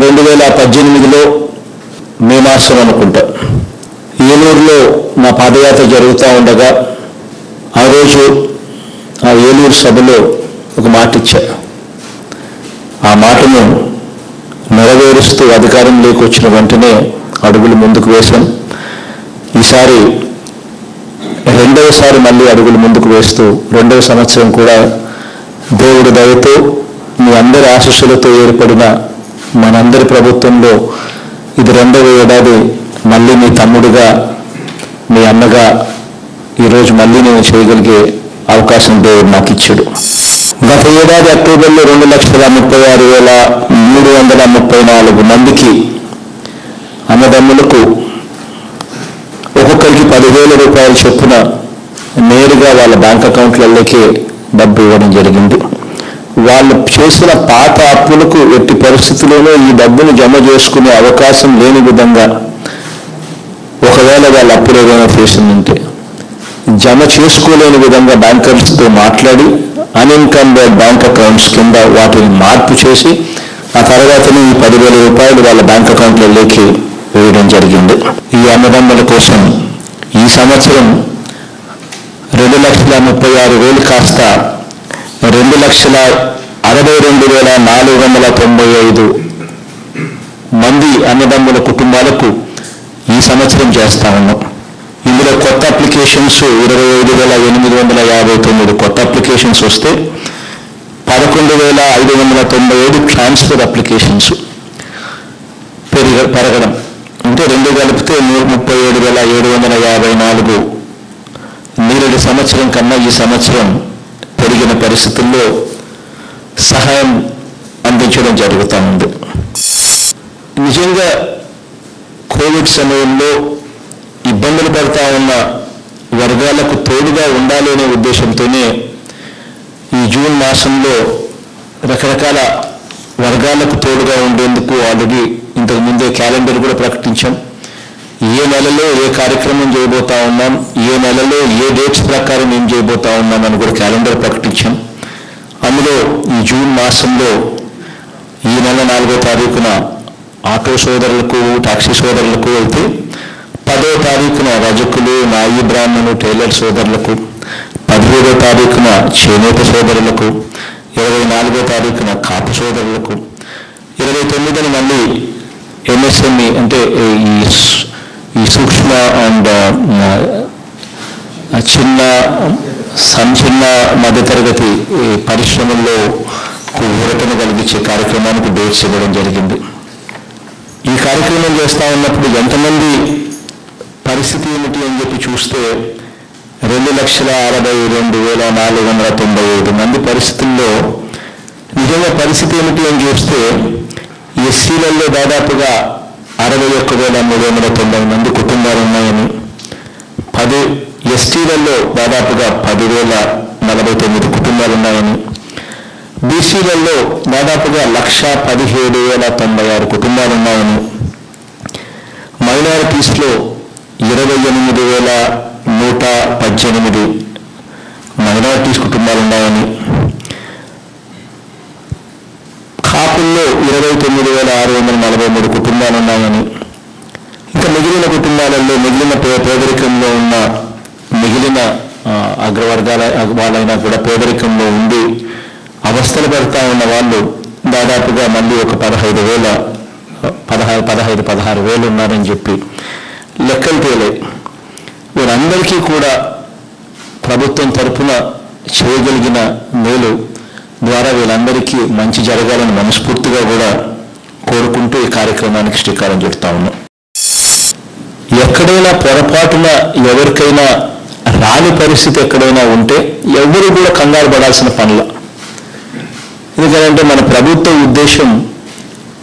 రెండు వేల పద్దెనిమిదిలో మే మాసం అనుకుంటా ఏలూరులో నా పాదయాత్ర జరుగుతూ ఉండగా ఆ రోజు ఆ ఏలూరు సభలో ఒక మాట ఇచ్చా ఆ మాటను నెరవేరుస్తూ అధికారం వచ్చిన వెంటనే అడుగులు ముందుకు వేశాం. ఈసారి రెండవసారి మళ్ళీ అడుగులు ముందుకు వేస్తూ రెండవ సంవత్సరం కూడా దేవుడి దయతో మీ అందరి ఆశీస్సులతో ఏర్పడిన మనందరి ప్రభుత్వంలో ఇది రెండవ ఏడాది మళ్ళీ మీ తమ్ముడిగా మీ అన్నగా ఈరోజు మళ్ళీ నేను చేయగలిగే అవకాశం దేవుడు నాకు ఇచ్చాడు గత ఏడాది అక్టోబర్లో రెండు లక్షల ముప్పై ఆరు వేల మూడు వందల ముప్పై నాలుగు మందికి అన్నదమ్ములకు ఒక్కొక్కరికి పదివేల రూపాయల చొప్పున నేరుగా వాళ్ళ బ్యాంక్ అకౌంట్లలోకి డబ్బు ఇవ్వడం జరిగింది. వాళ్ళు చేసిన పాత అప్పులకు ఎట్టి పరిస్థితుల్లోనూ ఈ డబ్బును జమ చేసుకునే అవకాశం లేని విధంగా ఒకవేళ వాళ్ళ అప్పులు ఏదైనా చేసిందంటే జమ చేసుకోలేని విధంగా బ్యాంకర్స్తో మాట్లాడి అన్ఇన్కమ్డ్ బ్యాంక్ అకౌంట్స్ కింద వాటిని మార్పు చేసి ఆ తర్వాతనే ఈ పదివేల రూపాయలు వాళ్ళ బ్యాంక్ అకౌంట్లలోకి వేయడం జరిగింది. ఈ అన్నదమ్ముల కోసం ఈ సంవత్సరం రెండు లక్షల ముప్పై ఆరు వేలు కాస్త రెండు లక్షల అరవై రెండు వేల నాలుగు వందల తొంభై ఐదు మంది అన్నదమ్ముల కుటుంబాలకు ఈ సంవత్సరం చేస్తా ఉన్నాం. ఇందులో కొత్త అప్లికేషన్స్ ఇరవై ఐదు వేల ఎనిమిది వందల యాభై తొమ్మిది కొత్త అప్లికేషన్స్ వస్తే పదకొండు వేల ఐదు వందల తొంభై ఐదు ట్రాన్స్ఫర్ అప్లికేషన్స్ పెరిగ పెరగడం. అంటే రెండు కలిపితే నూట ముప్పై ఏడు వేల ఏడు వందల యాభై నాలుగు. నీరడి సంవత్సరం కన్నా ఈ సంవత్సరం పెరిగిన పరిస్థితుల్లో సహాయం అందించడం జరుగుతూ ఉంది. నిజంగా కోవిడ్ సమయంలో ఇబ్బందులు పడతా ఉన్న వర్గాలకు తోడుగా ఉండాలి అనే ఉద్దేశంతోనే ఈ జూన్ మాసంలో రకరకాల వర్గాలకు తోడుగా ఉండేందుకు ఆల్రెడీ ఇంతకుముందే క్యాలెండర్ కూడా ప్రకటించాం. ఏ నెలలో ఏ కార్యక్రమం చేయబోతా ఉన్నాం ఏ నెలలో ఏ డేట్స్ ప్రకారం ఏం చేయబోతా ఉన్నాం అని కూడా క్యాలెండర్ ప్రకటించాం. అందులో ఈ జూన్ మాసంలో ఈ నెల నాలుగో తారీఖున ఆటో సోదరులకు టాక్సీ సోదరులకు అయితే పదో తారీఖున రజకులు నాయి బ్రాహ్మణు టైలర్ సోదరులకు పదిహేడో తారీఖున చేనేత సోదరులకు ఇరవై నాలుగో తారీఖున కాపు సోదరులకు ఇరవై తొమ్మిదిన మళ్ళీ ఎంఎస్ఎంఈ అంటే ఈ ఈ సూక్ష్మ అండ్ చిన్న సంచిన్న మధ్యతరగతి పరిశ్రమల్లో ఊరటను కలిగించే కార్యక్రమానికి డేట్స్ ఇవ్వడం జరిగింది. ఈ కార్యక్రమం చేస్తా ఉన్నప్పుడు ఎంతమంది పరిస్థితి ఏమిటి అని చెప్పి చూస్తే రెండు లక్షల అరవై రెండు వేల నాలుగు వందల తొంభై ఐదు మంది పరిస్థితుల్లో నిజంగా పరిస్థితి ఏమిటి అని చూస్తే ఎస్సీలలో దాదాపుగా అరవై ఒక్క వేల మూడు వందల తొంభై మంది కుటుంబాలు ఉన్నాయని పది ఎస్టీలలో దాదాపుగా పదివేల నలభై తొమ్మిది కుటుంబాలు ఉన్నాయని బీసీలలో దాదాపుగా లక్ష పదిహేడు వేల తొంభై ఆరు కుటుంబాలు ఉన్నాయని మైనారిటీస్లో ఇరవై ఎనిమిది వేల నూట పద్దెనిమిది తొమ్మిది వేల ఆరు వందల నలభై మూడు కుటుంబాలు ఉన్నాయని ఇంకా మిగిలిన కుటుంబాలలో మిగిలిన పే పేదరికంలో ఉన్న మిగిలిన అగ్రవర్గాల వాళ్ళైనా కూడా పేదరికంలో ఉండి అవస్థలు పడతా ఉన్న వాళ్ళు దాదాపుగా మళ్ళీ ఒక పదహైదు వేల పదహారు పదహైదు పదహారు వేలు ఉన్నారని చెప్పి లెక్కలు తేలే. వీరందరికీ కూడా ప్రభుత్వం తరపున చేయగలిగిన మేలు ద్వారా వీళ్ళందరికీ మంచి జరగాలని మనస్ఫూర్తిగా కూడా కోరుకుంటూ ఈ కార్యక్రమానికి శ్రీకారం చుడతా ఉన్నాం. ఎక్కడైనా పొరపాటున ఎవరికైనా రాని పరిస్థితి ఎక్కడైనా ఉంటే ఎవరు కూడా కంగారు పడాల్సిన పనుల. ఎందుకంటే మన ప్రభుత్వ ఉద్దేశం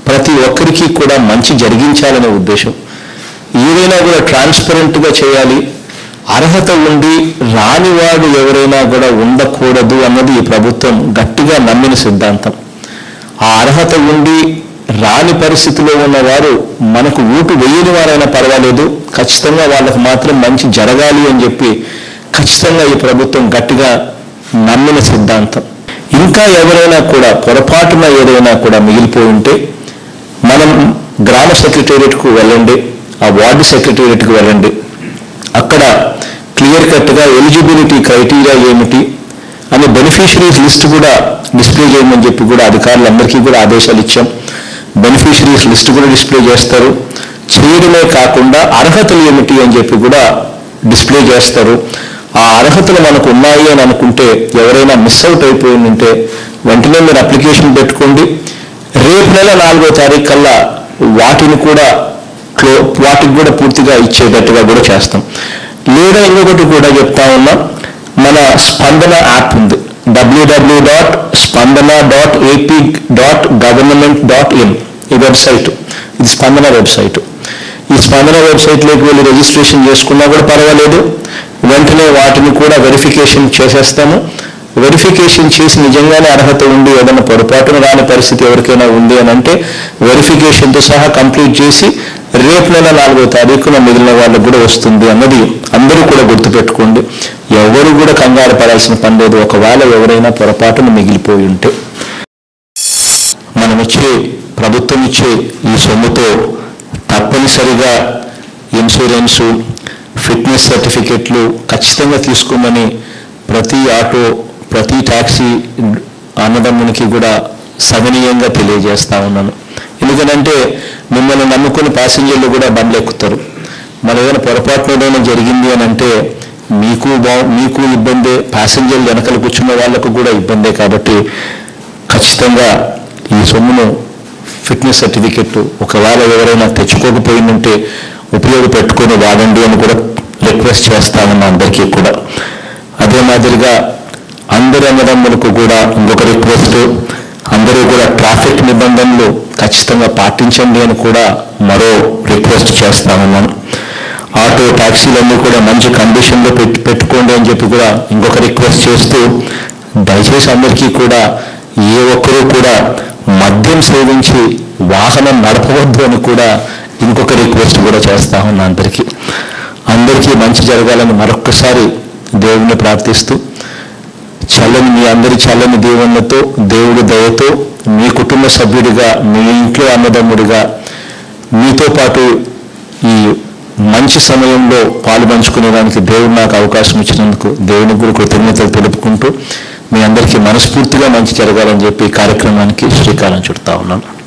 ప్రతి ఒక్కరికి కూడా మంచి జరిగించాలనే ఉద్దేశం. ఏదైనా కూడా ట్రాన్స్పరెంట్గా చేయాలి. అర్హత ఉండి రానివాడు ఎవరైనా కూడా ఉండకూడదు అన్నది ఈ ప్రభుత్వం గట్టిగా నమ్మిన సిద్ధాంతం. ఆ అర్హత ఉండి రాని పరిస్థితిలో ఉన్నవారు మనకు ఊటు వేయని వారైనా పర్వాలేదు. ఖచ్చితంగా వాళ్ళకు మాత్రం మంచి జరగాలి అని చెప్పి ఖచ్చితంగా ఈ ప్రభుత్వం గట్టిగా నమ్మిన సిద్ధాంతం. ఇంకా ఎవరైనా కూడా పొరపాటున ఏదైనా కూడా మిగిలిపోయి ఉంటే మనం గ్రామ సెక్రటేరియట్కు వెళ్ళండి ఆ వార్డు సెక్రటేరియట్కు వెళ్ళండి. అక్కడ క్లియర్ కట్గా ఎలిజిబిలిటీ క్రైటీరియా ఏమిటి అనే బెనిఫిషరీస్ లిస్ట్ కూడా డిస్ప్లే చేయమని చెప్పి కూడా అధికారులందరికీ కూడా ఆదేశాలు ఇచ్చాం. బెనిఫిషరీస్ లిస్ట్ కూడా డిస్ప్లే చేస్తారు. చేయడమే కాకుండా అర్హతలు ఏమిటి అని చెప్పి కూడా డిస్ప్లే చేస్తారు. ఆ అర్హతలు మనకు ఉన్నాయి అని అనుకుంటే ఎవరైనా మిస్ అవుట్ అయిపోయి ఉంటే వెంటనే మీరు అప్లికేషన్ పెట్టుకోండి. రేపు నెల నాలుగో తారీఖు కల్లా వాటిని కూడా క్లో వాటికి కూడా పూర్తిగా ఇచ్చేటట్టుగా కూడా చేస్తాం. లేదా ఇంకొకటి కూడా చెప్తా ఉన్నా మన స్పందన యాప్ ఉంది. W W dot Spandana dot AP dot government dot in ఈ వెబ్సైట్ ఇది స్పందన వెబ్సైట్ ఈ స్పందన వెబ్సైట్లోకి వెళ్ళి రిజిస్ట్రేషన్ చేసుకున్నా కూడా పర్వాలేదు. వెంటనే వాటిని కూడా వెరిఫికేషన్ చేసేస్తాము. వెరిఫికేషన్ చేసి నిజంగానే అర్హత ఉండి ఏదైనా పొరపాటున రాని పరిస్థితి ఎవరికైనా ఉంది అని అంటే వెరిఫికేషన్తో సహా కంప్లీట్ చేసి రేపు నెల నాలుగో తారీఖున మిగిలిన వాళ్ళకు కూడా వస్తుంది అన్నది అందరూ కూడా గుర్తుపెట్టుకోండి. ఎవరు కూడా కంగారు పడాల్సిన పని లేదు. ఒకవేళ ఎవరైనా పొరపాటున మిగిలిపోయి ఉంటే మనం ఇచ్చే ప్రభుత్వం ఇచ్చే ఈ సొమ్ముతో తప్పనిసరిగా ఇన్సూరెన్సు ఫిట్నెస్ సర్టిఫికెట్లు ఖచ్చితంగా తీసుకోమని ప్రతి ఆటో ప్రతి ట్యాక్సీ అన్నదమ్మునికి కూడా సగనీయంగా తెలియజేస్తా ఉన్నాను. ఎందుకంటే మిమ్మల్ని నమ్ముకుని ప్యాసింజర్లు కూడా బండ్లు ఎక్కుతారు. మన ఏదైనా పొరపాటున ఏదైనా జరిగింది అని అంటే మీకు బా మీకు ఇబ్బందే ప్యాసింజర్లు వెనకలు కూర్చున్న వాళ్ళకు కూడా ఇబ్బందే కాబట్టి ఖచ్చితంగా ఈ సొమ్మును ఫిట్నెస్ సర్టిఫికెట్ ఒకవేళ ఎవరైనా తెచ్చుకోకపోయిందంటే ఉపయోగపెట్టుకొని వాడండి అని కూడా రిక్వెస్ట్ చేస్తామన్న అందరికీ కూడా. అదే మాదిరిగా అందరి అన్నదమ్ములకు కూడా ఇంకొక రిక్వెస్ట్ అందరూ కూడా ట్రాఫిక్ నిబంధనలు ఖచ్చితంగా పాటించండి అని కూడా మరో రిక్వెస్ట్ చేస్తామన్నాను. ఆటో ట్యాక్సీలన్నీ కూడా మంచి కండిషన్లో పెట్టి పెట్టుకోండి అని చెప్పి కూడా ఇంకొక రిక్వెస్ట్ చేస్తూ దయచేసి అందరికీ కూడా ఏ ఒక్కరూ కూడా మద్యం సేవించి వాహనం నడపవద్దు అని కూడా ఇంకొక రిక్వెస్ట్ కూడా చేస్తా ఉన్నా అందరికీ. అందరికీ మంచి జరగాలని మరొక్కసారి దేవుణ్ణి ప్రార్థిస్తూ చల్లని మీ అందరి చల్లని దేవుళ్ళతో దేవుడి దయతో మీ కుటుంబ సభ్యుడిగా మీ ఇంట్లో అన్నదమ్ముడిగా మీతో పాటు ఈ మంచి సమయంలో పాలు పంచుకునేదానికి దేవుడు నాకు అవకాశం ఇచ్చినందుకు దేవునికి కూడా కృతజ్ఞతలు తెలుపుకుంటూ మీ అందరికీ మనస్ఫూర్తిగా మంచి జరగాలని చెప్పి ఈ కార్యక్రమానికి శ్రీకారం చుడతా ఉన్నాను.